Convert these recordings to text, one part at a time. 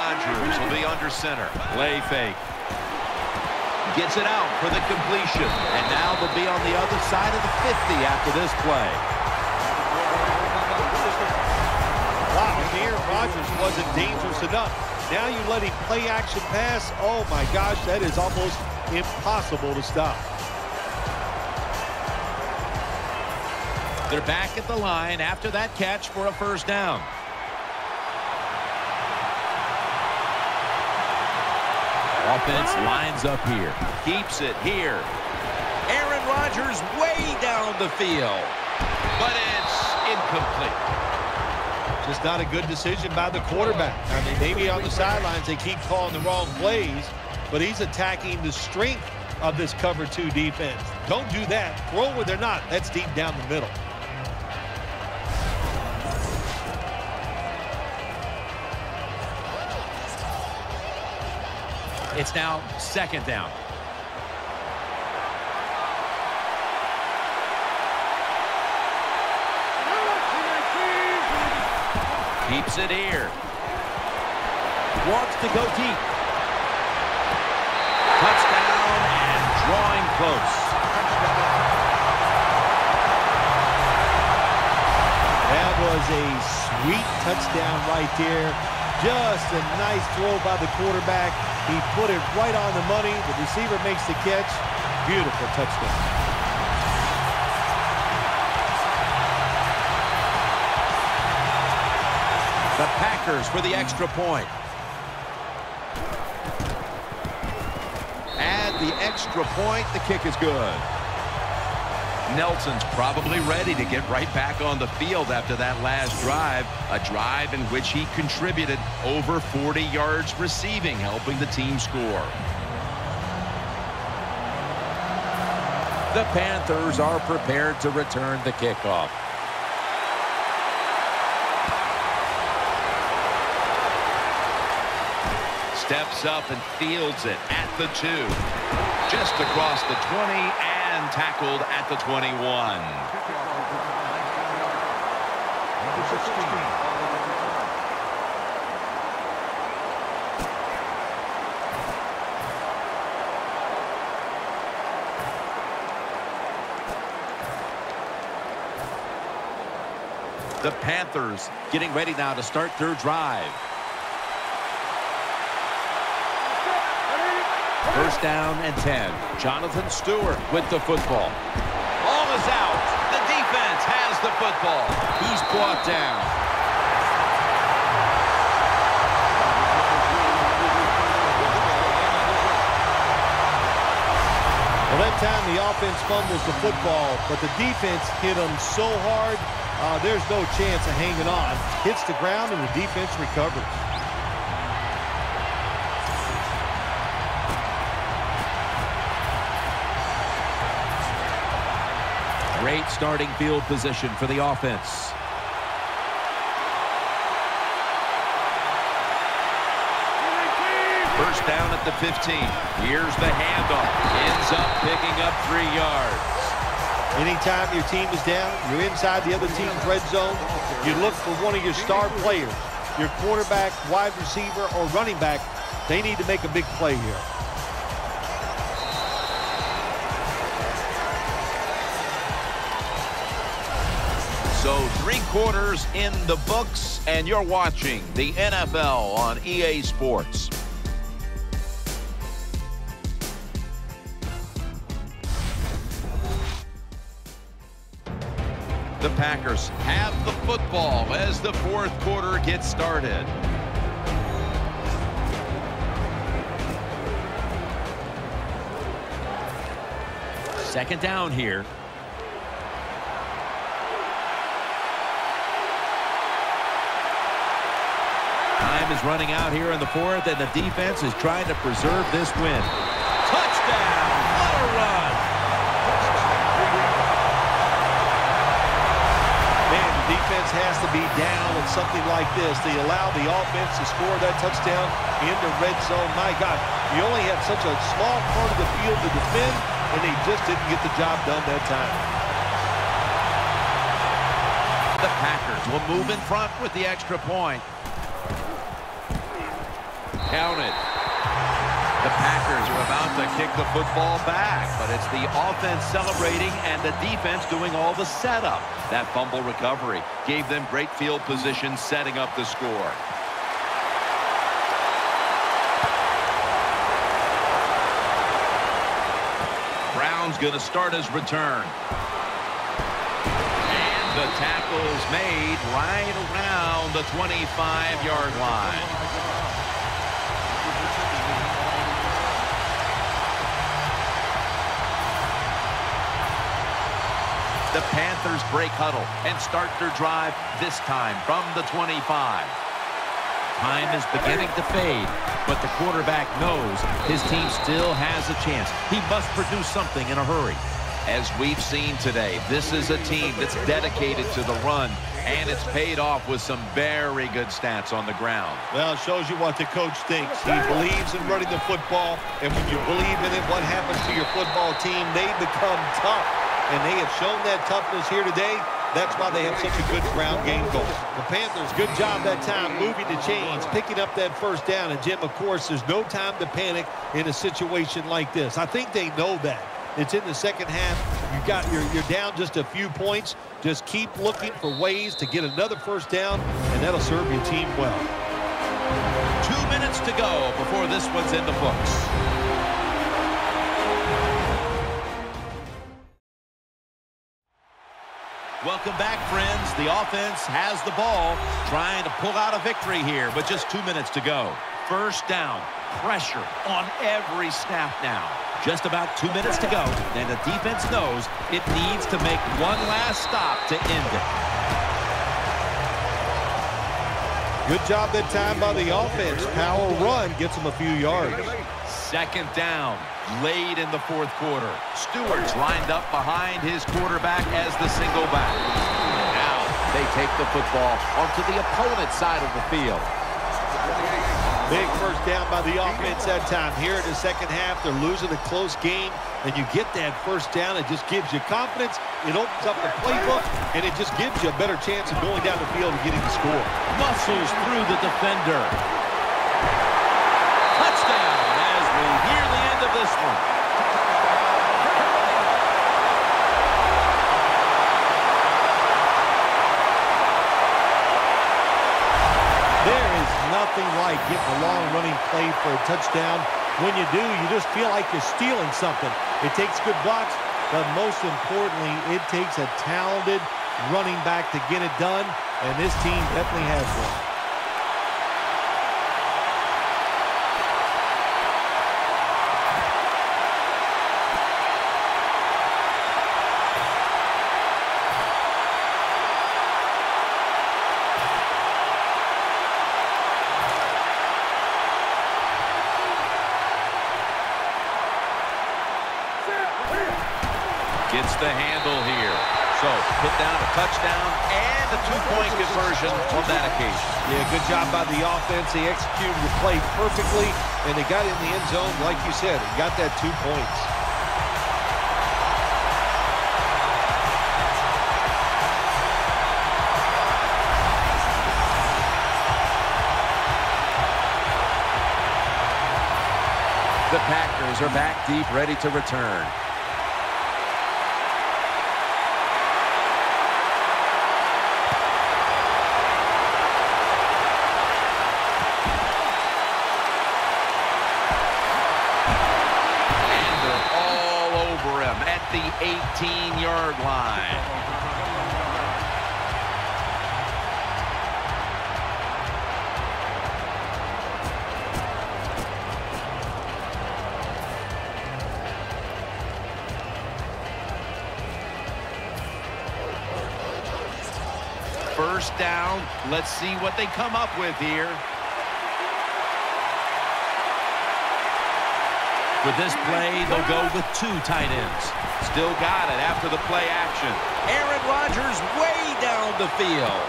Rodgers will be under center. Play fake. Gets it out for the completion. And now they'll be on the other side of the 50 after this play. Wow, Aaron Rodgers wasn't dangerous enough. Now you let him play action pass. Oh, my gosh, that is almost impossible to stop. They're back at the line after that catch for a first down. Offense lines up here. Keeps it here. Aaron Rodgers way down the field. But it's incomplete. Just not a good decision by the quarterback. I mean, maybe on the sidelines they keep calling the wrong plays, but he's attacking the strength of this cover two defense. Don't do that. Throw where they're not. That's deep down the middle. It's now second down. Keeps it here. Wants to go deep. Touchdown and drawing close. That was a sweet touchdown right there. Just a nice throw by the quarterback. He put it right on the money. The receiver makes the catch. Beautiful touchdown. The Packers for the extra point. Add the extra point. The kick is good. Nelson's probably ready to get right back on the field after that last drive. A drive in which he contributed over 40 yards receiving, helping the team score. The Panthers are prepared to return the kickoff. Steps up and fields it at the two. Just across the 20 tackled at the 21. The Panthers getting ready now to start their drive. First down and 10. Jonathan Stewart with the football. Ball is out. The defense has the football. He's brought down. Well, that time the offense fumbles the football, but the defense hit them so hard, uh, there's no chance of hanging on. Hits the ground and the defense recovers. Great starting field position for the offense. First down at the 15. Here's the handoff. Ends up picking up three yards. Anytime your team is down, you're inside the other team's red zone, you look for one of your star players, your quarterback, wide receiver, or running back. They need to make a big play here. Three quarters in the books, and you're watching the NFL on EA Sports. The Packers have the football as the fourth quarter gets started. Second down here. Time is running out here in the fourth, and the defense is trying to preserve this win. Touchdown! What a run! Man, the defense has to be down in something like this. They allow the offense to score that touchdown in the red zone. My God, you only have such a small part of the field to defend, and they just didn't get the job done that time. The Packers will move in front with the extra point. Counted. The Packers are about to kick the football back, but it's the offense celebrating and the defense doing all the setup. That fumble recovery gave them great field position setting up the score. Brown's going to start his return. And the tackle's made right around the 25-yard line. The Panthers break huddle and start their drive this time from the 25. Time is beginning to fade, but the quarterback knows his team still has a chance. He must produce something in a hurry. As we've seen today, this is a team that's dedicated to the run, and it's paid off with some very good stats on the ground. Well, it shows you what the coach thinks. He believes in running the football, and when you believe in it, what happens to your football team? They become tough, and they have shown that toughness here today. That's why they have such a good ground game goal. The Panthers, good job that time moving the chains, picking up that first down. And, Jim, of course, there's no time to panic in a situation like this. I think they know that. It's in the second half. You got you're, you're down just a few points. Just keep looking for ways to get another first down, and that'll serve your team well. Two minutes to go before this one's in the books. Welcome back, friends. The offense has the ball, trying to pull out a victory here, but just two minutes to go. First down, pressure on every snap now. Just about two minutes to go, and the defense knows it needs to make one last stop to end it. Good job that time by the offense. Power run gets them a few yards. Second down, late in the fourth quarter. Stewart's lined up behind his quarterback as the single back. Now they take the football onto the opponent's side of the field. Big first down by the offense that time. Here in the second half, they're losing a close game, and you get that first down. It just gives you confidence. It opens up the playbook, and it just gives you a better chance of going down the field and getting the score. Muscles through the defender. Getting a long running play for a touchdown. When you do, you just feel like you're stealing something. It takes good blocks, but most importantly, it takes a talented running back to get it done, and this team definitely has one. Gets the handle here. So, put down a touchdown and a two-point conversion on that occasion. Yeah, good job by the offense. They executed the play perfectly, and they got in the end zone, like you said, and got that two points. The Packers are back deep, ready to return. The 18-yard line. First down. Let's see what they come up with here. With this play, they'll go with two tight ends. Still got it after the play action. Aaron Rodgers way down the field.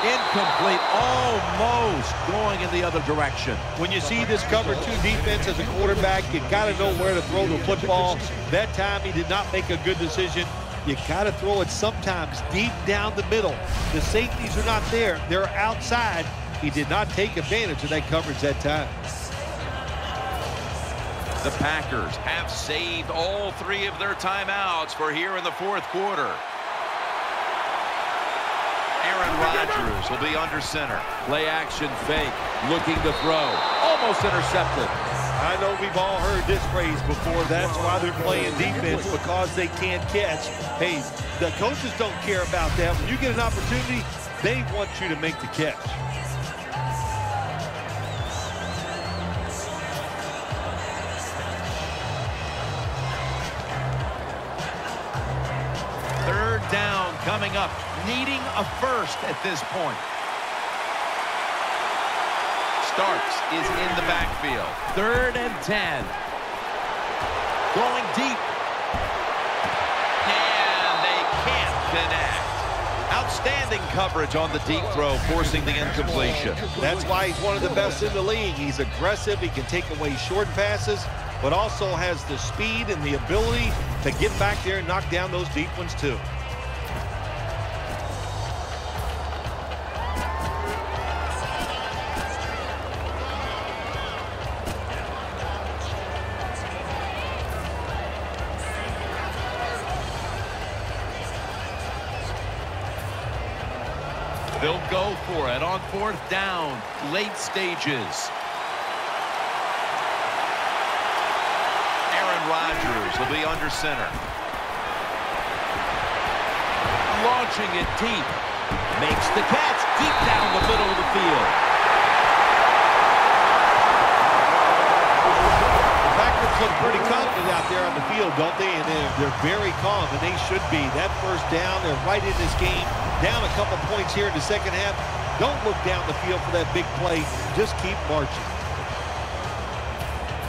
Incomplete, almost going in the other direction. When you see this cover two defense as a quarterback, you got to know where to throw the football. That time he did not make a good decision. You got to throw it sometimes deep down the middle. The safeties are not there. They're outside. He did not take advantage of that coverage that time. The Packers have saved all three of their timeouts for here in the fourth quarter. Aaron oh Rodgers will be under center. Play action fake. Looking to throw. Almost intercepted. I know we've all heard this phrase before. That's why they're playing defense, because they can't catch. Hey, the coaches don't care about that. When you get an opportunity, they want you to make the catch. Coming up, needing a first at this point. Starks is in the backfield. Third and 10. Going deep. And they can't connect. Outstanding coverage on the deep throw, forcing the incompletion. That's why he's one of the best in the league. He's aggressive. He can take away short passes, but also has the speed and the ability to get back there and knock down those deep ones too. They'll go for it on fourth down, late stages. Aaron Rodgers will be under center. Launching it deep. Makes the catch deep down the middle of the Packers look pretty confident out there on the field, don't they? And they're, they're very calm, and they should be. That first down, they're right in this game. Down a couple points here in the second half. Don't look down the field for that big play. Just keep marching.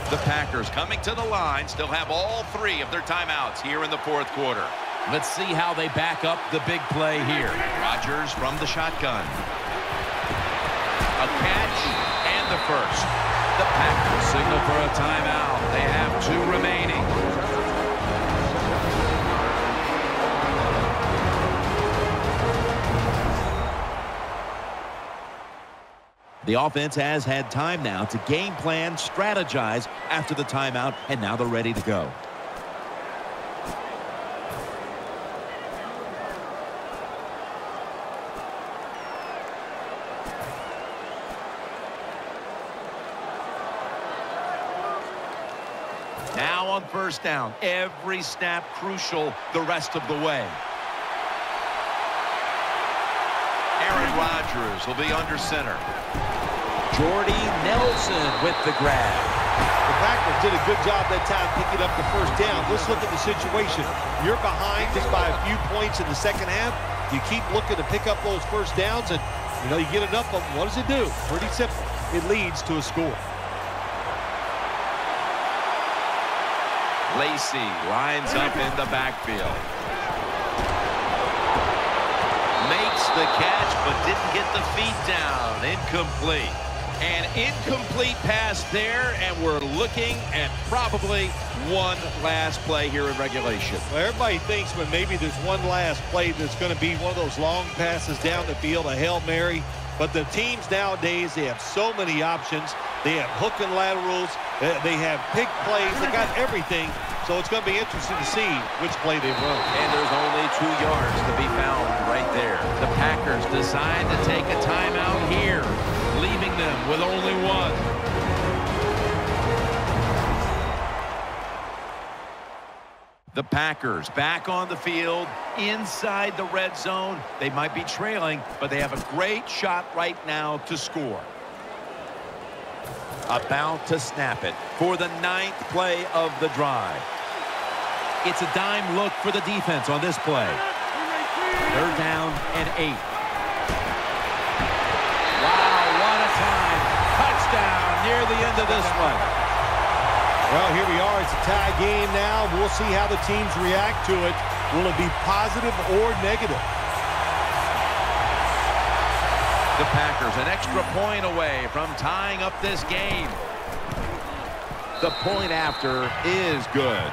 The Packers coming to the line still have all three of their timeouts here in the fourth quarter. Let's see how they back up the big play here. Rodgers from the shotgun. A catch and the first. The Packers signal for a timeout. They have two remaining. The offense has had time now to game plan, strategize after the timeout, and now they're ready to go. Now on first down, every snap crucial the rest of the way. Aaron Rodgers will be under center. Jordy Nelson with the grab. The Packers did a good job that time picking up the first down. Let's look at the situation. You're behind just by a few points in the second half. You keep looking to pick up those first downs, and, you know, you get enough of them. What does it do? Pretty simple. It leads to a score. Lacy lines up in the backfield. Makes the catch, but didn't get the feet down. Incomplete. An incomplete pass there, and we're looking at probably one last play here in regulation. Well, everybody thinks when maybe there's one last play that's going to be one of those long passes down the field, a Hail Mary. But the teams nowadays, they have so many options. They have hook and laterals. They have pick plays. They got everything. So it's going to be interesting to see which play they run. And there's only two yards to be found right there. The Packers decide to take a timeout here, leaving them with only one. The Packers back on the field, inside the red zone. They might be trailing, but they have a great shot right now to score. About to snap it for the ninth play of the drive. It's a dime look for the defense on this play. Third down and eight. This one. Well, here we are. It's a tie game now. We'll see how the teams react to it. Will it be positive or negative? The Packers an extra point away from tying up this game. The point after is good.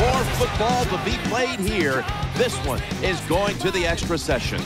More football to be played here. This one is going to the extra session.